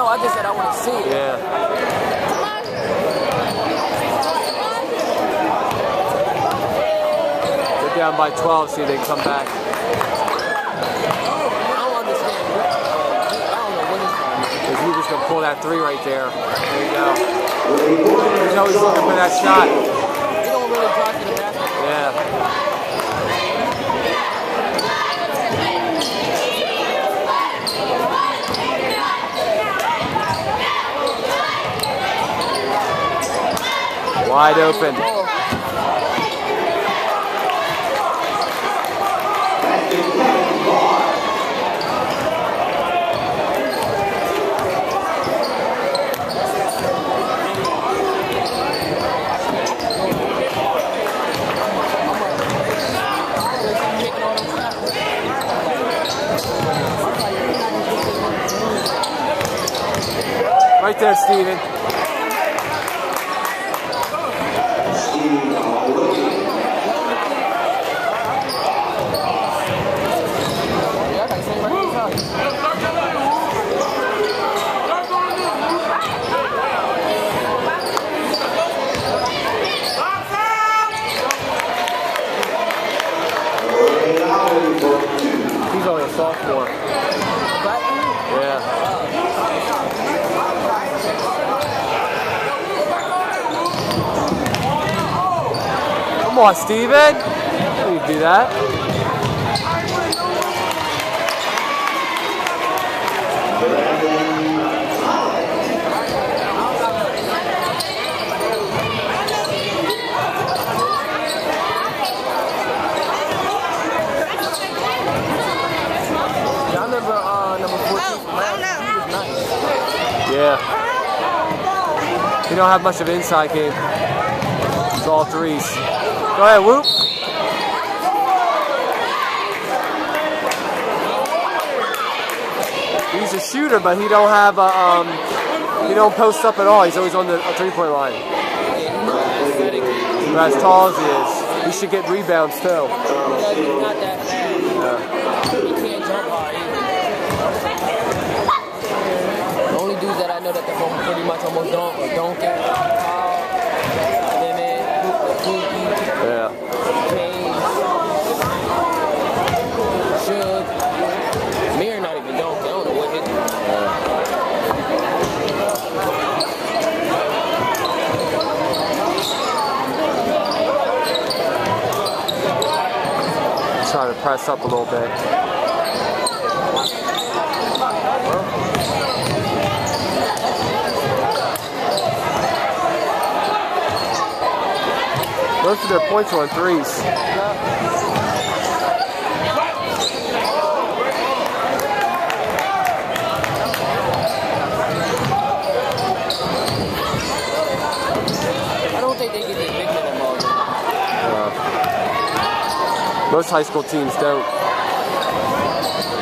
No, I just said I want to see it. Yeah. They're down by 12, see if they can come back. I don't understand. I don't know what he's trying to do. Because he's just going to pull that three right there. There you go. He's always looking for that shot. He don't really drive to the basket. Yeah. Wide open. Right there, Steven. Yeah, I got the same right here. He's only a sophomore. Right? Yeah. Come on, Steven. You do that. Yeah. He don't have much of an inside game. It's all threes. Go ahead, whoop. He's a shooter, but he don't have a, um, he don't post up at all. He's always on the uh, three-point line. But as tall as he is, he should get rebounds too. Because he's not that fast. He can't jump hard either. The only dudes that I know that can pretty much almost don't or don't get Kyle, Limit, Pookie, Yeah. Kane, Suge, Mir not even don't. I don't know what his Trying to press up a little bit. Most of their points are on threes. I don't think they get their big men involved. Most high school teams don't.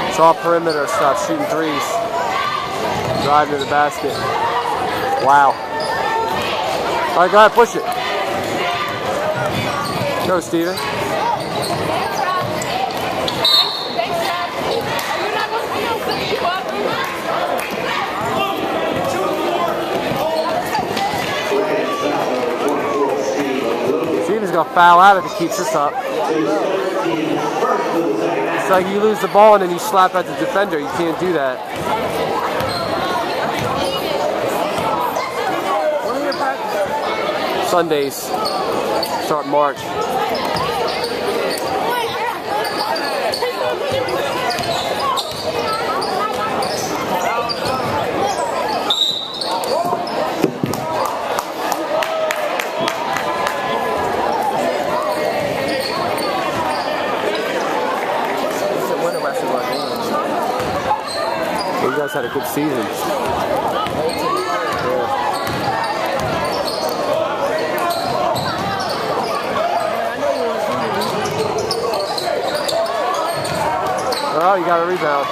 It's all perimeter stuff, shooting threes. Driving to the basket. Wow. All right, go ahead, push it. Go, Steven. Steven's gonna foul out if he keeps this up. It's like you lose the ball and then you slap at the defender. You can't do that. Sundays start March. It's a winter rest of our games. Guys had a good season. Oh, you got a rebound.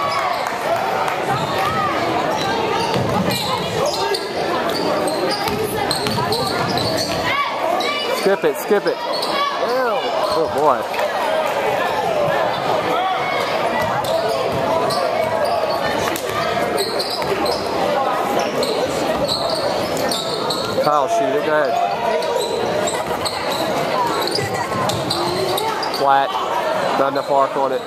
Skip it, skip it. Oh boy. Kyle shoot it. Go ahead. Flat. Not enough arc on it.